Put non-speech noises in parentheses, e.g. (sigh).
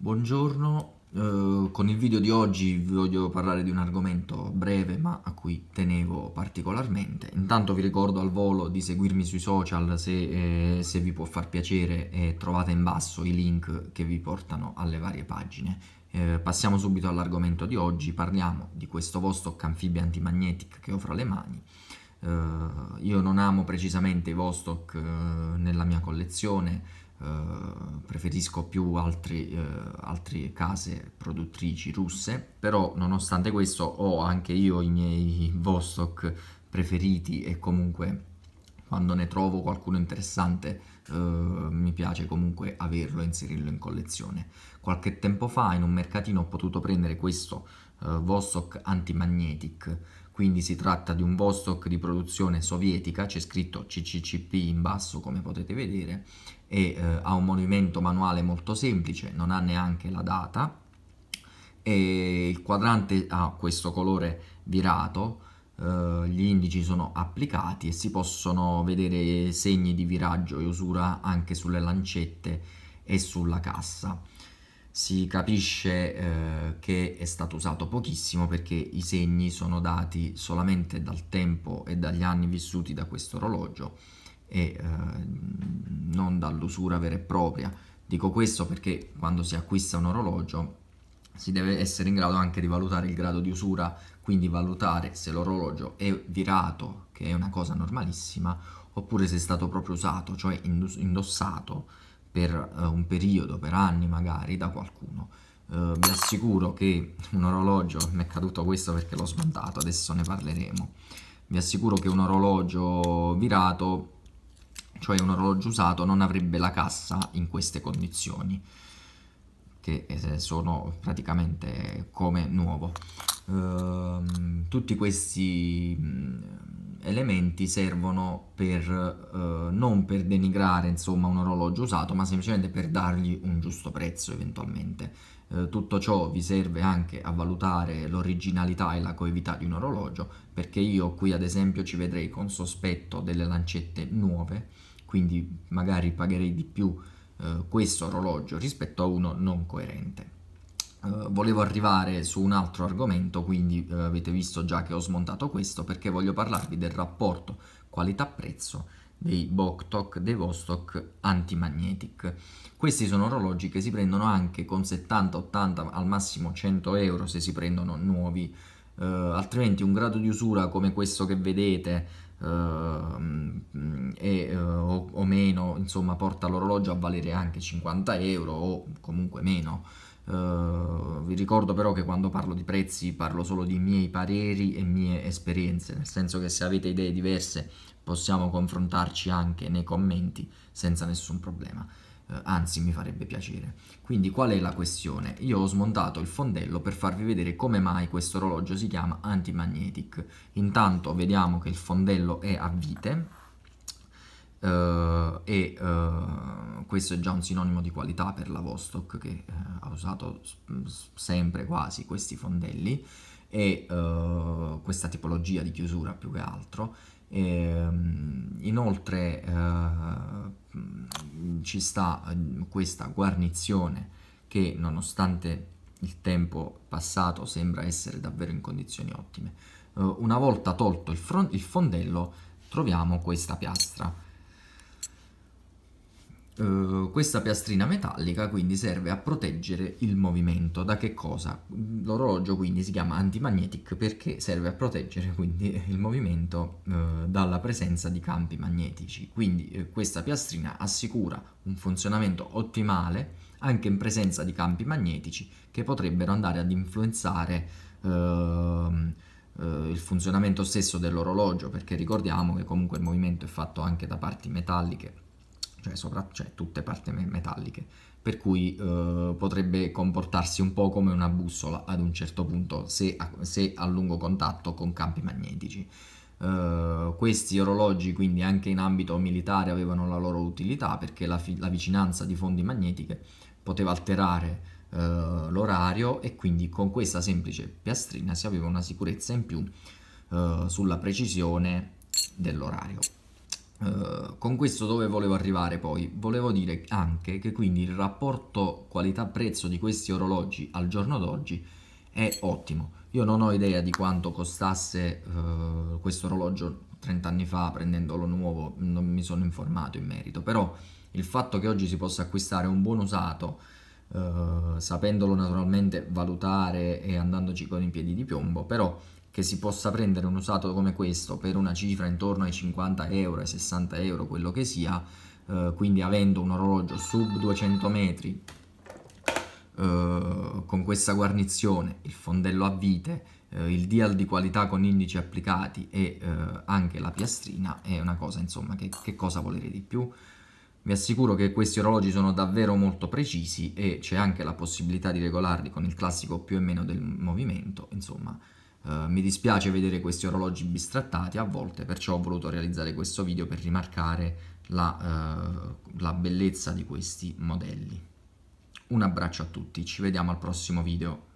Buongiorno, eh, con il video di oggi vi voglio parlare di un argomento breve ma a cui tenevo particolarmente. Intanto vi ricordo al volo di seguirmi sui social se, eh, se vi può far piacere e trovate in basso i link che vi portano alle varie pagine. Eh, passiamo subito all'argomento di oggi, parliamo di questo Vostok Amphibia Antimagnetic che ho fra le mani. Uh, io non amo precisamente i Vostok uh, nella mia collezione, Uh, preferisco più altri, uh, altre case produttrici russe, però nonostante questo ho anche io i miei Vostok preferiti e comunque quando ne trovo qualcuno interessante uh, mi piace comunque averlo e inserirlo in collezione. Qualche tempo fa in un mercatino ho potuto prendere questo Vostok Antimagnetic quindi si tratta di un Vostok di produzione sovietica, c'è scritto CCCP in basso come potete vedere, e eh, ha un movimento manuale molto semplice, non ha neanche la data, e il quadrante ha questo colore virato, eh, gli indici sono applicati e si possono vedere segni di viraggio e usura anche sulle lancette e sulla cassa si capisce eh, che è stato usato pochissimo perché i segni sono dati solamente dal tempo e dagli anni vissuti da questo orologio e eh, non dall'usura vera e propria. Dico questo perché quando si acquista un orologio si deve essere in grado anche di valutare il grado di usura, quindi valutare se l'orologio è virato, che è una cosa normalissima, oppure se è stato proprio usato, cioè indossato per uh, un periodo, per anni magari, da qualcuno. Uh, vi assicuro che un orologio, mi è caduto questo perché l'ho smontato, adesso ne parleremo, vi assicuro che un orologio virato, cioè un orologio usato, non avrebbe la cassa in queste condizioni, che eh, sono praticamente come nuovo. Uh, tutti questi elementi servono per, eh, non per denigrare insomma, un orologio usato, ma semplicemente per dargli un giusto prezzo eventualmente. Eh, tutto ciò vi serve anche a valutare l'originalità e la coevità di un orologio, perché io qui ad esempio ci vedrei con sospetto delle lancette nuove, quindi magari pagherei di più eh, questo orologio rispetto a uno non coerente. Uh, volevo arrivare su un altro argomento, quindi uh, avete visto già che ho smontato questo perché voglio parlarvi del rapporto qualità-prezzo dei Boktok, dei Vostok Antimagnetic. Questi sono orologi che si prendono anche con 70, 80, al massimo 100 euro se si prendono nuovi, uh, altrimenti un grado di usura come questo che vedete e, o, o meno, insomma porta l'orologio a valere anche 50 euro o comunque meno. Uh, vi ricordo però che quando parlo di prezzi parlo solo di miei pareri e mie esperienze, nel senso che se avete idee diverse possiamo confrontarci anche nei commenti senza nessun problema. Uh, anzi mi farebbe piacere. Quindi qual è la questione? Io ho smontato il fondello per farvi vedere come mai questo orologio si chiama antimagnetic. Intanto vediamo che il fondello è a vite, Uh, e uh, questo è già un sinonimo di qualità per la Vostok che uh, ha usato sempre quasi questi fondelli e questa tipologia di chiusura più che altro. E, ehm, inoltre ci sta questa guarnizione che nonostante il tempo passato sembra essere davvero in condizioni ottime. Una volta tolto il, il fondello troviamo questa piastra Uh, questa piastrina metallica quindi serve a proteggere il movimento da che cosa? L'orologio quindi si chiama antimagnetic perché serve a proteggere quindi (laughs) il movimento uh, dalla presenza di campi magnetici. Quindi uh, questa piastrina assicura un funzionamento ottimale anche in presenza di campi magnetici che potrebbero andare ad influenzare ehm, il funzionamento stesso dell'orologio perché ricordiamo che comunque il movimento è fatto anche da parti metalliche cioè, sopra, cioè tutte parti metalliche, per cui eh, potrebbe comportarsi un po' come una bussola ad un certo punto se a, se a lungo contatto con campi magnetici. Uh, questi orologi quindi anche in ambito militare avevano la loro utilità perché la, la vicinanza di fondi magnetiche poteva alterare uh, l'orario e quindi con questa semplice piastrina si aveva una sicurezza in più uh, sulla precisione dell'orario. Uh, con questo dove volevo arrivare poi? Volevo dire anche che quindi il rapporto qualità-prezzo di questi orologi al giorno d'oggi è ottimo. Io non ho idea di quanto costasse uh, questo orologio 30 anni fa prendendolo nuovo, non mi sono informato in merito, però il fatto che oggi si possa acquistare un buon usato uh, sapendolo naturalmente valutare e andandoci con i piedi di piombo, però che si possa prendere un usato come questo per una cifra intorno ai 50 euro, ai 60 euro, quello che sia, eh, quindi avendo un orologio sub 200 metri eh, con questa guarnizione, il fondello a vite, eh, il dial di qualità con indici applicati e eh, anche la piastrina è una cosa insomma che, che cosa volere di più. Vi assicuro che questi orologi sono davvero molto precisi e c'è anche la possibilità di regolarli con il classico più o meno del movimento, insomma Uh, mi dispiace vedere questi orologi bistrattati a volte, perciò ho voluto realizzare questo video per rimarcare la, uh, la bellezza di questi modelli. Un abbraccio a tutti, ci vediamo al prossimo video.